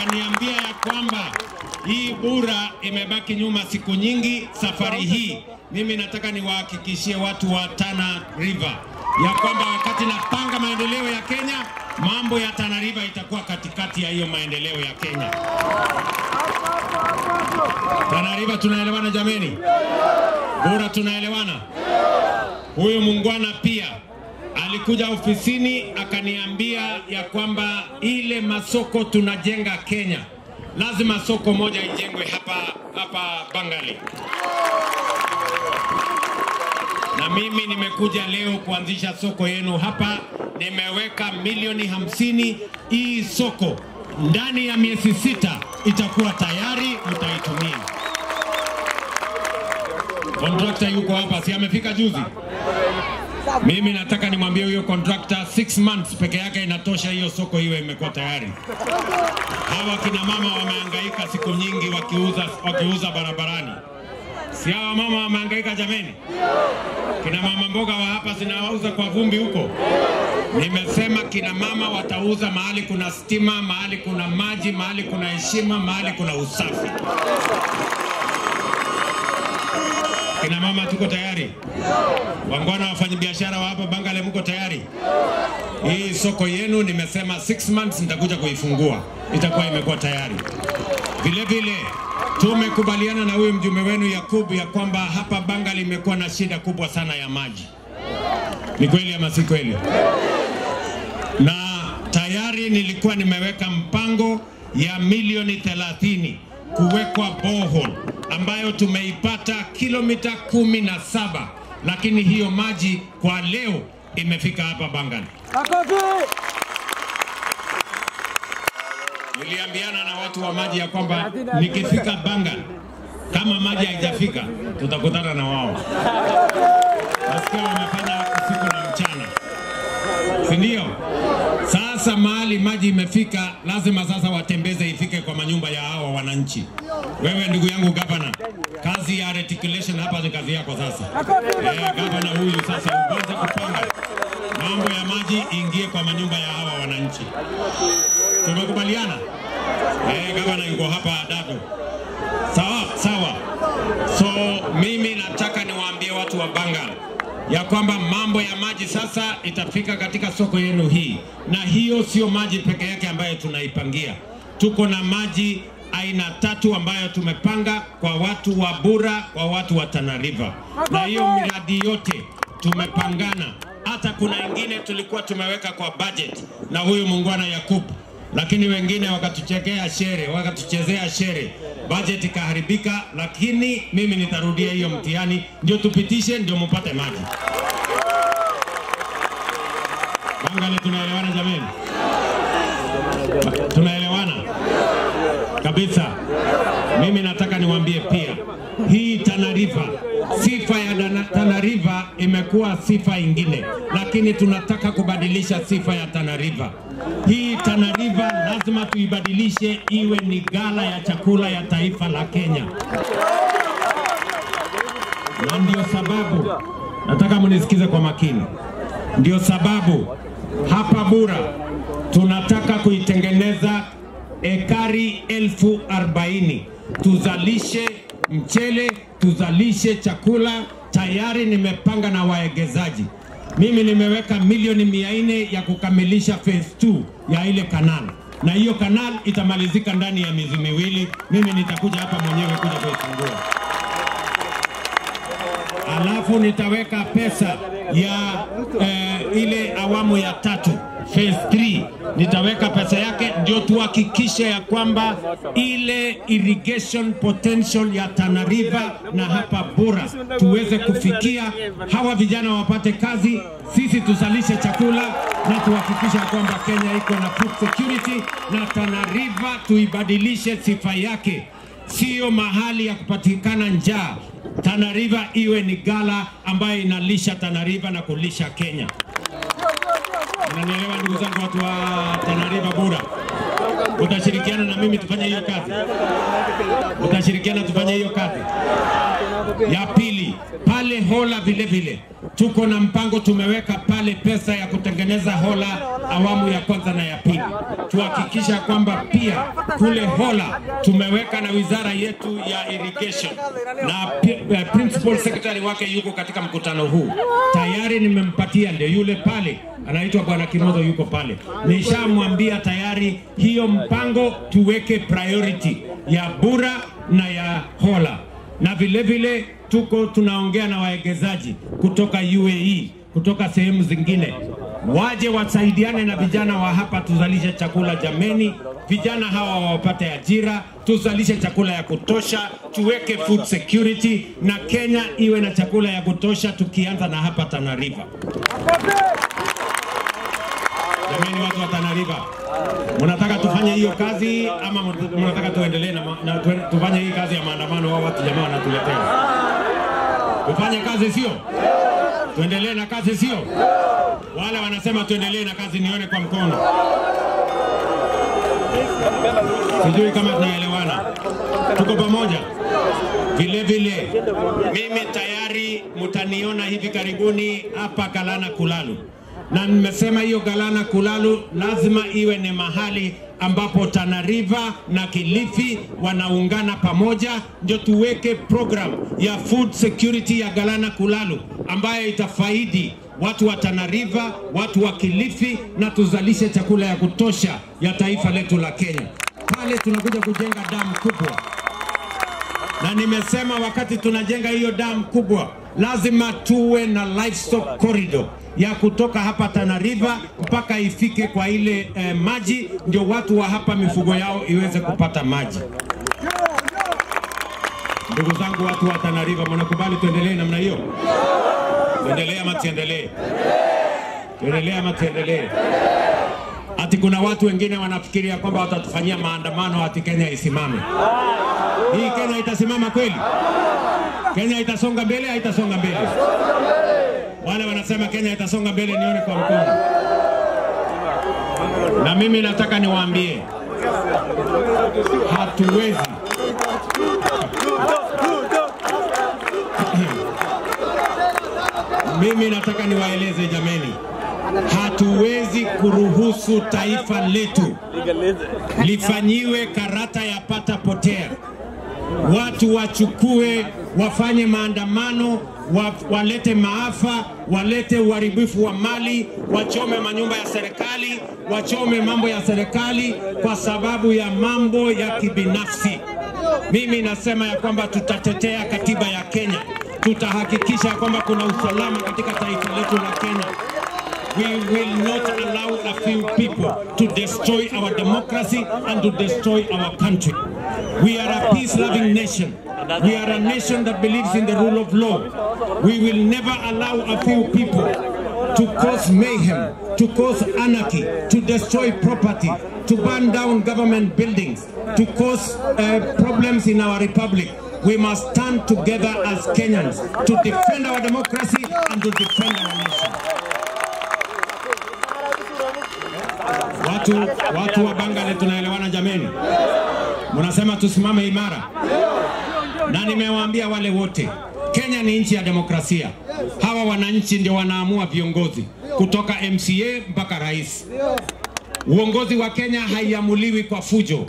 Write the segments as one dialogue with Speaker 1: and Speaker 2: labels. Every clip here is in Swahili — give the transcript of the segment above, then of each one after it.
Speaker 1: akaniambia ya kwamba hii Bura imebaki nyuma siku nyingi. Safari hii mimi nataka niwahakikishie watu wa Tana River ya kwamba wakati napanga maendeleo ya Kenya, mambo ya Tana River itakuwa katikati ya hiyo maendeleo ya Kenya. Tana River tunaelewana jameni? Bura tunaelewana? Huyu muungwana pia alikuja ofisini akaniambia ya kwamba ile masoko tunajenga Kenya, lazima soko moja ijengwe hapa hapa Bangali, na mimi nimekuja leo kuanzisha soko yenu hapa. Nimeweka milioni hamsini. Hii soko ndani ya miezi sita itakuwa tayari, mtaitumia. Kontrakta yuko hapa, si amefika juzi? Mimi nataka nimwambie huyo contractor 6 months peke yake inatosha hiyo soko iwe imekuwa tayari. Hawa kina mama wamehangaika siku nyingi wakiuza, wakiuza barabarani. Si hawa mama wamehangaika jameni? Kina mama mboga wa hapa zinawauza kwa vumbi huko. Nimesema kina mama watauza mahali kuna stima, mahali kuna maji, mahali kuna heshima, mahali kuna usafi. Kina mama tuko tayari? Wangwana wafanyabiashara wa hapa Bangale mko tayari? Hii soko yenu nimesema 6 months nitakuja kuifungua, itakuwa imekuwa tayari. Vile vile tumekubaliana na huyu mjumbe wenu Yakubu ya kwamba hapa Bangale imekuwa na shida kubwa sana ya maji. Ni kweli ama si kweli? Na tayari nilikuwa nimeweka mpango ya milioni 30 kuwekwa borehole ambayo tumeipata kilomita kumi na saba, lakini hiyo maji kwa leo imefika hapa Bangali. Niliambiana na watu wa maji ya kwamba nikifika Bangali, kama maji haijafika tutakutana na wao. Nasikia wamefanya usiku na mchana, si ndio? Sasa mahali maji imefika, lazima sasa watembeze kwa manyumba ya hawa wananchi. Wewe ndugu yangu gavana, kazi ya reticulation hapa ni kazi yako sasa. Eh, gavana huyu sasa uanze kupanga mambo ya maji ingie kwa manyumba ya hawa wananchi. Tumekubaliana? Eh, gavana yuko hapa Dado. Sawa sawa. So mimi nataka niwaambie watu wa Bangal ya kwamba mambo ya maji sasa itafika katika soko yenu hii, na hiyo sio maji peke yake ambayo tunaipangia. Tuko na maji aina tatu ambayo tumepanga kwa watu wa Bura, kwa watu wa Tana River, na hiyo miradi yote tumepangana. Hata kuna ingine tulikuwa tumeweka kwa budget na huyu mungwana Yakub, lakini wengine wakatuchekea shere, wakatuchezea shere, budget ikaharibika, lakini mimi nitarudia hiyo mtihani ndio tupitishe, ndio mupate maji. Bangali, tunaelewana jamani? Tunaelewana kabisa. Mimi nataka niwaambie pia hii Tana River, sifa ya Tana River imekuwa sifa ingine, lakini tunataka kubadilisha sifa ya Tana River. Hii Tana River lazima tuibadilishe iwe ni gala ya chakula ya taifa la Kenya, na ndio sababu nataka mnisikize kwa makini. Ndio sababu hapa Bura tunataka kuitengeneza ekari elfu arobaini. Tuzalishe mchele, tuzalishe chakula. Tayari nimepanga na waegezaji, mimi nimeweka milioni mia nne ya kukamilisha phase 2 ya ile kanal, na hiyo kanal itamalizika ndani ya miezi miwili. Mimi nitakuja hapa mwenyewe kuja kuifungua. Alafu nitaweka pesa ya eh, ile awamu ya tatu phase 3 nitaweka pesa yake, ndio tuhakikishe ya kwamba ile irrigation potential ya Tana River na hapa Bura tuweze kufikia, hawa vijana wapate kazi, sisi tuzalishe chakula na tuhakikishe kwamba Kenya iko na food security na Tana River tuibadilishe sifa yake sio mahali ya kupatikana njaa. Tana River iwe ni gala ambayo inalisha Tana River na kulisha Kenya. Unanielewa ndugu zangu, watu wa Tana River Bura, utashirikiana na mimi tufanye hiyo kazi, utashirikiana tufanye hiyo kazi. Ya pili, pale Hola vile vile. Tuko na mpango, tumeweka pale pesa ya kutengeneza Hola awamu ya kwanza na ya pili, tuhakikisha kwamba pia kule Hola tumeweka na wizara yetu ya irrigation. Na eh, principal secretary wake yuko katika mkutano huu. Tayari, nimempatia ndio yule pale. Anaitwa Bwana Kimodo, yuko pale, nishamwambia tayari hiyo mpango tuweke priority ya Bura na ya Hola. Na vile vile tuko tunaongea na waegezaji kutoka UAE kutoka sehemu zingine waje wasaidiane na vijana wa hapa, tuzalishe chakula jameni, vijana hawa wapate ajira, tuzalishe chakula ya kutosha, tuweke food security na Kenya iwe na chakula ya kutosha, tukianza na hapa Tana River. Jameni, watu wa Tana River, mnataka tufanye hiyo kazi ama mnataka tuendelee na, na tufanye hii kazi ya maandamano Wao watu jamaa wanatuletea? Tufanye kazi sio? Tuendelee na kazi sio? Wale wanasema tuendelee na kazi, nione kwa mkono. Sijui kama tunaelewana, tuko pamoja. Vile vile mimi tayari mtaniona hivi karibuni hapa Kalana Kulalu, na nimesema hiyo Galana Kulalu lazima iwe ni mahali ambapo Tana River na Kilifi wanaungana pamoja, ndio tuweke program ya food security ya Galana Kulalu ambayo itafaidi watu wa Tana River, watu wa Kilifi, na tuzalishe chakula ya kutosha ya taifa letu la Kenya. Pale tunakuja kujenga damu kubwa na nimesema wakati tunajenga hiyo dam kubwa lazima tuwe na livestock corridor ya kutoka hapa Tana River mpaka ifike kwa ile eh, maji, ndio watu wa hapa mifugo yao iweze kupata maji. Ndugu zangu, watu wa Tana River, mnakubali tuendelee namna hiyo? Tuendelee ama tuendelee? Tuendelee ama tuendelee? Ati kuna watu wengine wanafikiria kwamba watatufanyia maandamano ati Kenya isimame. Hii Kenya itasimama kweli? Kenya itasonga mbele, haitasonga mbele? Wale wanasema Kenya itasonga mbele, nione kwa mkono. Na mimi nataka niwaambie, hatuwezi mimi nataka niwaeleze jameni, hatuwezi kuruhusu taifa letu lifanyiwe karata ya pata potea. Watu wachukue wafanye maandamano wa, walete maafa, walete uharibifu wa mali, wachome manyumba ya serikali, wachome mambo ya serikali kwa sababu ya mambo ya kibinafsi. Mimi nasema ya kwamba tutatetea katiba ya Kenya, tutahakikisha kwamba kuna usalama katika taifa letu la Kenya. We will not allow a few people to destroy our democracy and to destroy our country. We are a peace-loving nation. We are a nation that believes in the rule of law. We will never allow a few people to cause mayhem, to cause anarchy, to destroy property, to burn down government buildings, to cause uh, problems in our republic. We must stand together as Kenyans to defend our democracy and to defend our nation. Watu, watu wa Bangale tunaelewana jameni? Mnasema tusimame imara, na nimewaambia wale wote, Kenya ni nchi ya demokrasia. Hawa wananchi ndio wanaamua viongozi kutoka MCA mpaka rais. Uongozi wa Kenya haiamuliwi kwa fujo,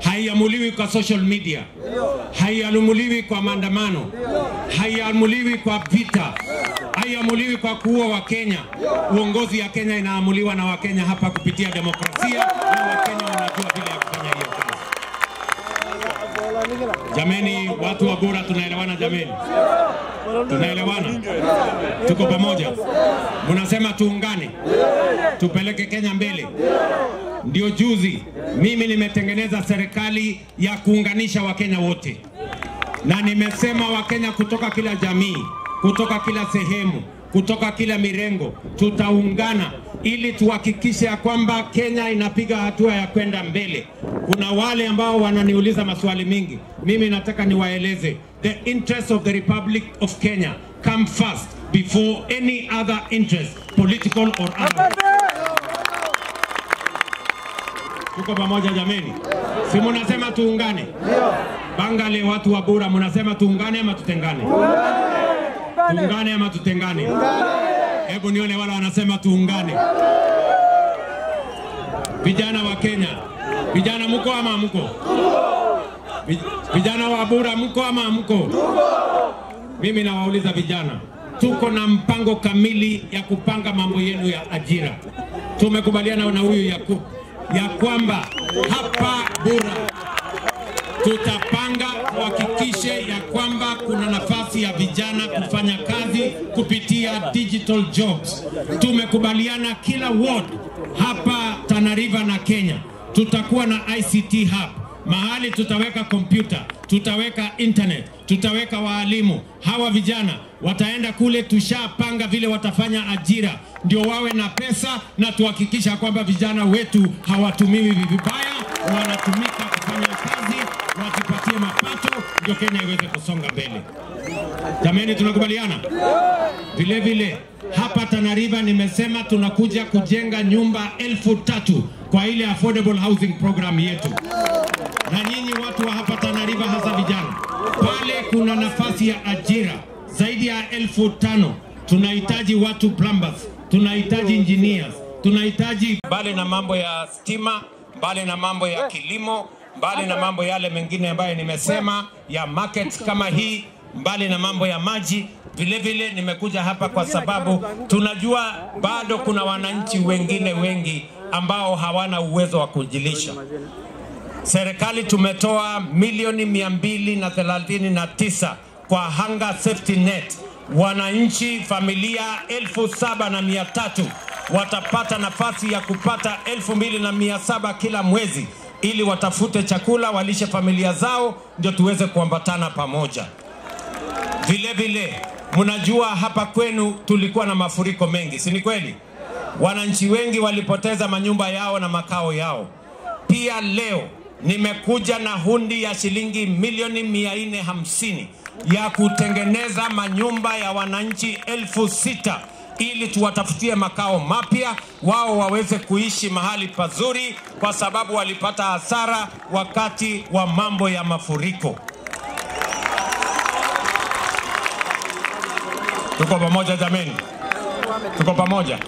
Speaker 1: haiamuliwi kwa social media, haiamuliwi kwa maandamano, haiamuliwi kwa vita, haiamuliwi kwa kuua wa kenya Uongozi ya Kenya inaamuliwa na Wakenya hapa kupitia demokrasia, na Wakenya wanajua vile ya kufanya hiyo kazi. Jameni, watu wa Bura, tunaelewana jameni? Tunaelewana? Tuko pamoja? Mnasema tuungane, tupeleke Kenya mbele. Ndio juzi mimi nimetengeneza serikali ya kuunganisha Wakenya wote, na nimesema Wakenya kutoka kila jamii, kutoka kila sehemu, kutoka kila mirengo, tutaungana ili tuhakikishe ya kwamba Kenya inapiga hatua ya kwenda mbele. Kuna wale ambao wananiuliza maswali mingi, mimi nataka niwaeleze, the interest of the Republic of Kenya come first before any other interest, political or otherwise. Tuko pamoja jameni? Si munasema tuungane? Bangale, watu wa Bura, munasema tuungane ama tutengane? Tuungane ama tutengane? Hebu nione wale wanasema tuungane. vijana wa Kenya, vijana mko ama mko? Vijana wa Bura mko ama mko? Mimi nawauliza vijana, tuko na mpango kamili ya kupanga mambo yenu ya ajira. Tumekubaliana na huyu Yakub ya kwamba hapa Bura tutapanga kuhakikishe ya kwamba kuna nafasi ya vijana kufanya kazi kupitia digital jobs. Tumekubaliana kila ward hapa Tana River na Kenya. Tutakuwa na ICT hub. Mahali tutaweka kompyuta, tutaweka internet, tutaweka waalimu. Hawa vijana wataenda kule, tushapanga vile watafanya ajira, ndio wawe na pesa, na tuhakikisha kwamba vijana wetu hawatumiwi vibaya, wanatumika kufanya kazi, watupatie mapato, ndio Kenya iweze kusonga mbele. Jameni, tunakubaliana? Vile vile hapa Tanariva nimesema tunakuja kujenga nyumba elfu tatu kwa ile affordable housing program yetu na nyinyi watu wa hapa Tana River, hasa vijana, pale kuna nafasi ya ajira zaidi ya elfu tano. Tunahitaji watu plumbers, tunahitaji engineers, tunahitaji mbali na mambo ya stima, mbali na mambo ya kilimo, mbali na mambo yale mengine ambayo nimesema ya market kama hii, mbali na mambo ya maji. Vile vile nimekuja hapa kwa sababu tunajua bado kuna wananchi wengine wengi ambao hawana uwezo wa kujilisha. Serikali tumetoa milioni mia mbili na thelathini na tisa kwa Hunger Safety Net. Wananchi familia elfu saba na mia tatu watapata nafasi ya kupata elfu mbili na mia saba kila mwezi ili watafute chakula walishe familia zao, ndio tuweze kuambatana pamoja. Vile vile mnajua hapa kwenu tulikuwa na mafuriko mengi, si ni kweli? Wananchi wengi walipoteza manyumba yao na makao yao. Pia leo nimekuja na hundi ya shilingi milioni mia nne hamsini ya kutengeneza manyumba ya wananchi elfu sita ili tuwatafutie makao mapya, wao waweze kuishi mahali pazuri, kwa sababu walipata hasara wakati wa mambo ya mafuriko. Tuko pamoja jameni, tuko pamoja.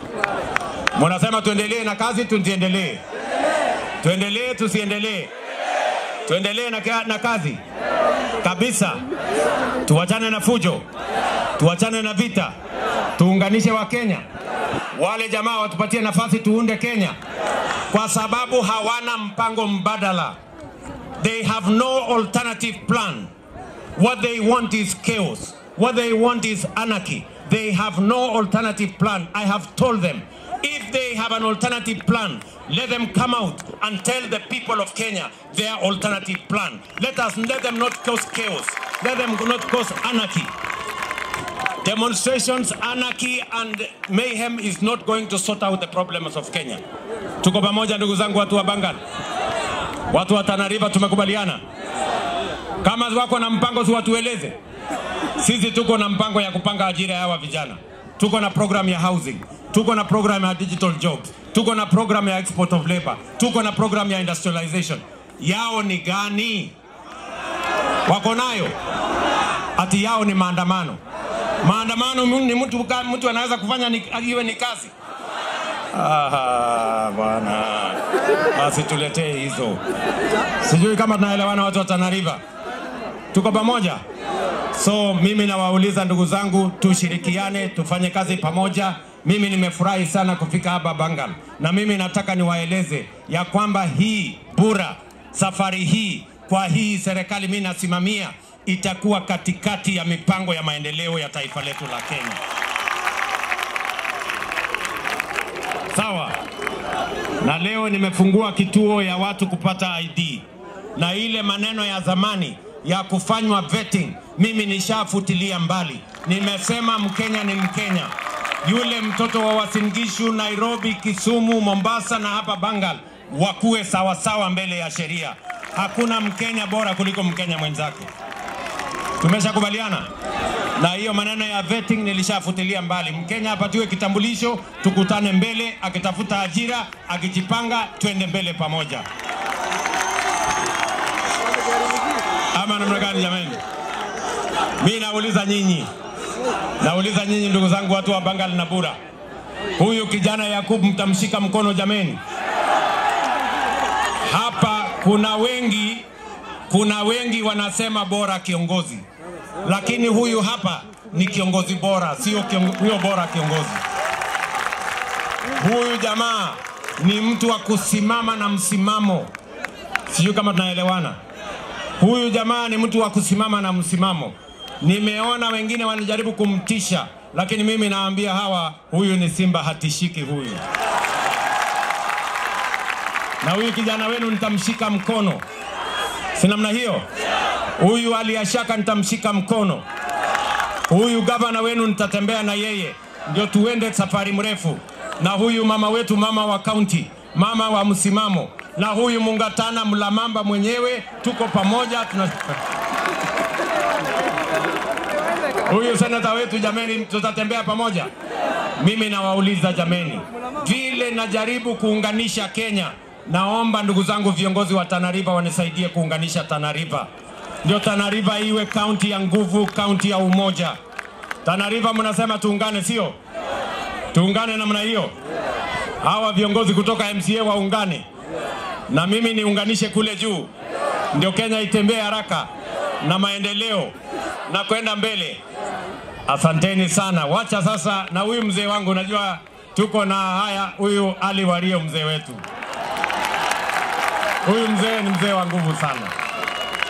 Speaker 1: Mnasema tuendelee na kazi, tuziendelee Tuendelee, tusiendelee? Tuendelee na, kazi kabisa. Tuwachane na fujo, tuwachane na vita, tuunganishe Wakenya. Wale jamaa watupatie nafasi tuunde Kenya, kwa sababu hawana mpango mbadala. They have no alternative plan. What they want is chaos. What they want is anarchy. They have no alternative plan. I have told them if they have an alternative plan, let them come out and tell the people of Kenya their alternative plan. Let us let them not cause chaos. Let them not cause anarchy. Demonstrations, anarchy and mayhem is not going to sort out the problems of Kenya. Tuko pamoja ndugu zangu watu wa Bangal. Watu wa Tana River tumekubaliana. Kama wako na mpango si watueleze. Sisi tuko na mpango ya kupanga ajira ya hawa vijana. Tuko na program ya housing tuko na program ya digital jobs, tuko na program ya export of labor, tuko na program ya industrialization. Yao ni gani? Wako nayo? Ati yao ni maandamano. Maandamano ni mtu, mtu anaweza kufanya ni, iwe ni kazi. Aha, bwana, basi tuletee hizo. Sijui kama tunaelewana watu wa Tana River, tuko pamoja. So mimi nawauliza ndugu zangu, tushirikiane, tufanye kazi pamoja. Mimi nimefurahi sana kufika hapa Bangal, na mimi nataka niwaeleze ya kwamba hii Bura, safari hii kwa hii serikali mimi nasimamia, itakuwa katikati ya mipango ya maendeleo ya taifa letu la Kenya. Sawa. Na leo nimefungua kituo ya watu kupata ID, na ile maneno ya zamani ya kufanywa vetting mimi nishafutilia mbali. Nimesema Mkenya ni Mkenya yule mtoto wa Wasingishu, Nairobi, Kisumu, Mombasa na hapa Bangal wakuwe sawasawa mbele ya sheria. Hakuna Mkenya bora kuliko Mkenya mwenzake. Tumeshakubaliana na hiyo maneno ya vetting, nilishafutilia mbali. Mkenya apatiwe kitambulisho, tukutane mbele, akitafuta ajira, akijipanga, twende mbele pamoja. Ama namna gani jamani? Mi nauliza nyinyi, nauliza nyinyi ndugu zangu, watu wa Bangal na Bura, huyu kijana Yakub mtamshika mkono jameni? hapa kuna wengi, kuna wengi wanasema bora kiongozi, lakini huyu hapa ni kiongozi bora, sio huyo bora kiongozi. Huyu jamaa ni mtu wa kusimama na msimamo, sijui kama tunaelewana. Huyu jamaa ni mtu wa kusimama na msimamo. Nimeona wengine wanajaribu kumtisha, lakini mimi naambia hawa, huyu ni simba hatishiki huyu. Na huyu kijana wenu nitamshika mkono, si namna hiyo? Huyu aliyashaka nitamshika mkono. Huyu gavana wenu nitatembea na yeye, ndio tuende safari mrefu. Na huyu mama wetu, mama wa kaunti, mama wa msimamo, na huyu Mungatana Mlamamba mwenyewe, tuko pamoja tuna... huyu senata wetu, jameni, tutatembea pamoja. Mimi nawauliza jameni, vile najaribu kuunganisha Kenya, naomba ndugu zangu viongozi wa Tanariva wanisaidie kuunganisha Tanariva, ndio Tanariva iwe kaunti ya nguvu, kaunti ya umoja. Tanariva mnasema tuungane, sio? Tuungane namna hiyo, hawa viongozi kutoka MCA waungane na mimi niunganishe kule juu, ndio Kenya itembee haraka na maendeleo na kwenda mbele. Asanteni sana. Wacha sasa na huyu mzee wangu, najua tuko na haya, huyu Ali Wario mzee wetu. Huyu mzee ni mzee wa nguvu sana,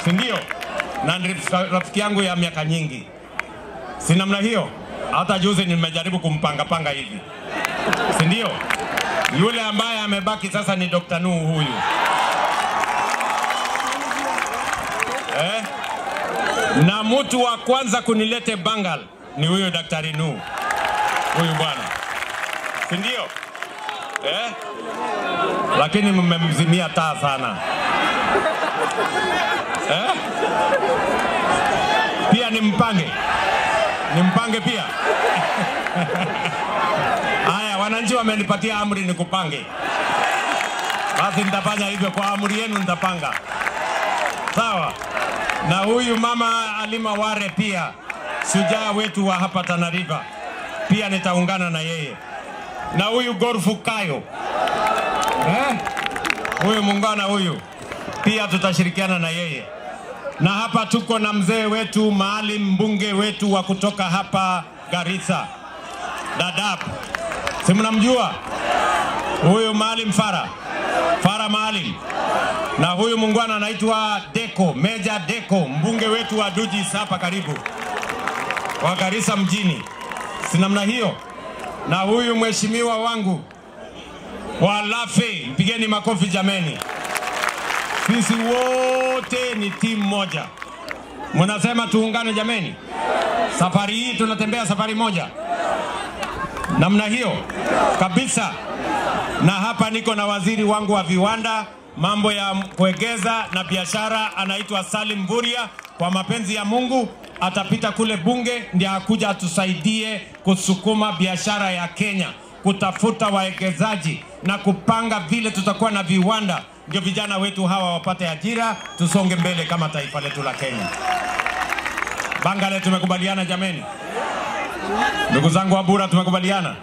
Speaker 1: si ndio? Na rafiki yangu ya miaka nyingi, si namna hiyo? Hata juzi nimejaribu kumpangapanga hivi, si ndio? Yule ambaye amebaki sasa ni Dr. Nuhu huyu eh? Na mtu wa kwanza kunilete Bangal ni huyo Daktari Nu, huyu bwana, si ndio? Eh? Lakini mmemzimia taa sana. Eh? Pia ni mpange, ni mpange pia. Haya, wananchi wamenipatia amri ni kupange, basi nitafanya hivyo. Kwa amri yenu, nitapanga. Sawa. Na huyu mama Alima Ware pia shujaa wetu wa hapa Tana River, pia nitaungana na yeye, na huyu Gorfu Kayo. Eh? Huyu mungana huyu. Pia tutashirikiana na yeye, na hapa tuko na mzee wetu Maalim, mbunge wetu wa kutoka hapa Garissa. Dadap, si mnamjua? Huyu Maalim Fara Fara Maalim, na huyu mungwana anaitwa Deko Meja Deko, mbunge wetu wa Dujis hapa karibu wa Garissa mjini, si namna hiyo. Na huyu mheshimiwa wangu wa Lafe, mpigeni makofi jameni. Sisi wote ni timu moja, mnasema tuungane jameni. Safari hii tunatembea safari moja namna hiyo kabisa. Na hapa niko na waziri wangu wa viwanda, mambo ya kuegeza na biashara, anaitwa Salim Buria. Kwa mapenzi ya Mungu atapita kule bunge, ndiye akuja atusaidie kusukuma biashara ya Kenya, kutafuta waegezaji na kupanga vile tutakuwa na viwanda, ndio vijana wetu hawa wapate ajira, tusonge mbele kama taifa letu la Kenya. Bangale, tumekubaliana jameni? Ndugu zangu wa Bura, tumekubaliana?